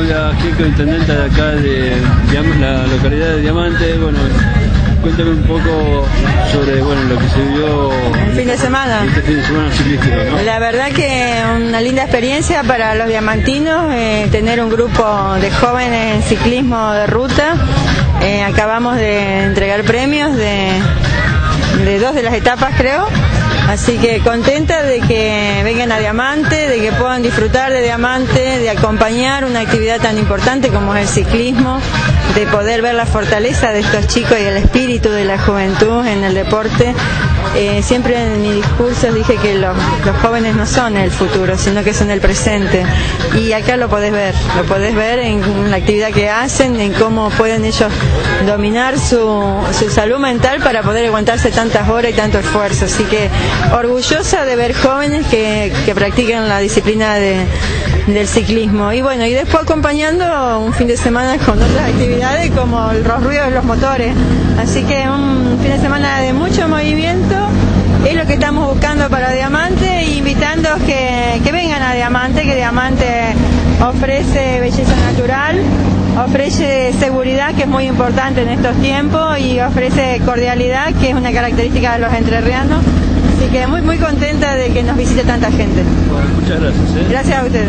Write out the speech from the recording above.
Claudia Gico, intendente de acá de digamos, la localidad de Diamante. Bueno, cuéntame un poco sobre bueno, lo que se vio el fin de semana. Este fin de semana ciclístico, ¿no? La verdad que una linda experiencia para los diamantinos, eh, tener un grupo de jóvenes en ciclismo de ruta. Eh, acabamos de entregar premios de, de dos de las etapas, creo. Así que contenta de que vengan a Diamante, de que puedan disfrutar de Diamante, de acompañar una actividad tan importante como es el ciclismo, de poder ver la fortaleza de estos chicos y el espíritu de la juventud en el deporte. Eh, siempre en mi discurso dije que los, jóvenes no son el futuro, sino que son el presente. Y acá lo podés ver, lo podés ver en la actividad que hacen, en cómo pueden ellos dominar su, su salud mental para poder aguantarse tantas horas y tanto esfuerzo. Así que orgullosa de ver jóvenes que, que practican la disciplina de, del ciclismo. Y bueno, y después acompañando un fin de semana con otras actividades como los ruidos de los motores. Así que un fin de semana de mucho movimiento. Es lo que estamos buscando para Diamante, invitando que, que vengan a Diamante, que Diamante ofrece belleza natural, ofrece seguridad, que es muy importante en estos tiempos, y ofrece cordialidad, que es una característica de los entrerrianos. Así que muy, muy contenta de que nos visite tanta gente. Bueno, muchas gracias. ¿eh? Gracias a ustedes.